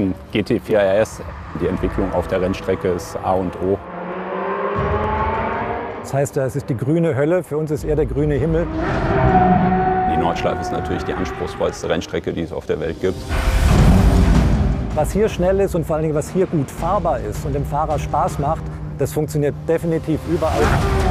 ein GT4 RS. Die Entwicklung auf der Rennstrecke ist A und O. Das heißt, es ist die grüne Hölle, für uns ist eher der grüne Himmel. Die Nordschleife ist natürlich die anspruchsvollste Rennstrecke, die es auf der Welt gibt. Was hier schnell ist und vor allen Dingen, was hier gut fahrbar ist und dem Fahrer Spaß macht, das funktioniert definitiv überall.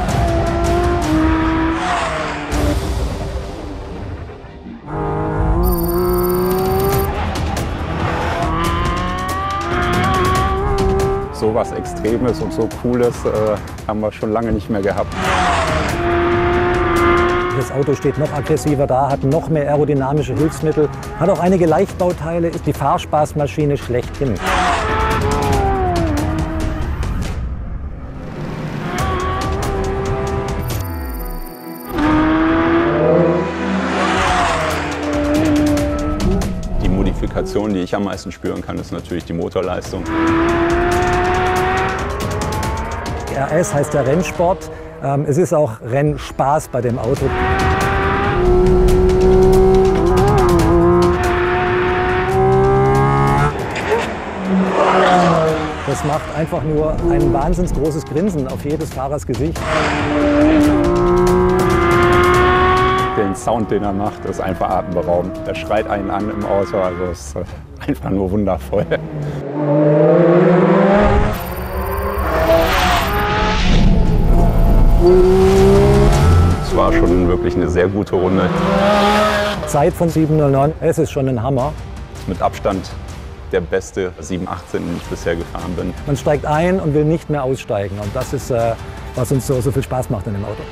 So was Extremes und so Cooles äh, haben wir schon lange nicht mehr gehabt. Das Auto steht noch aggressiver da, hat noch mehr aerodynamische Hilfsmittel, hat auch einige Leichtbauteile, ist die Fahrspaßmaschine schlechthin. Die Modifikation, die ich am meisten spüren kann, ist natürlich die Motorleistung. RS heißt ja Rennsport. Ähm, Es ist auch Rennspaß bei dem Auto. Das macht einfach nur ein wahnsinnig großes Grinsen auf jedes Fahrers Gesicht. Den Sound, den er macht, ist einfach atemberaubend. Er schreit einen an im Auto, also ist einfach nur wundervoll. War schon wirklich eine sehr gute Runde. Zeit von 709, es ist schon ein Hammer. Mit Abstand der beste 718, den ich bisher gefahren bin. Man steigt ein und will nicht mehr aussteigen. Und das ist, äh, was uns so, so viel Spaß macht in dem Auto.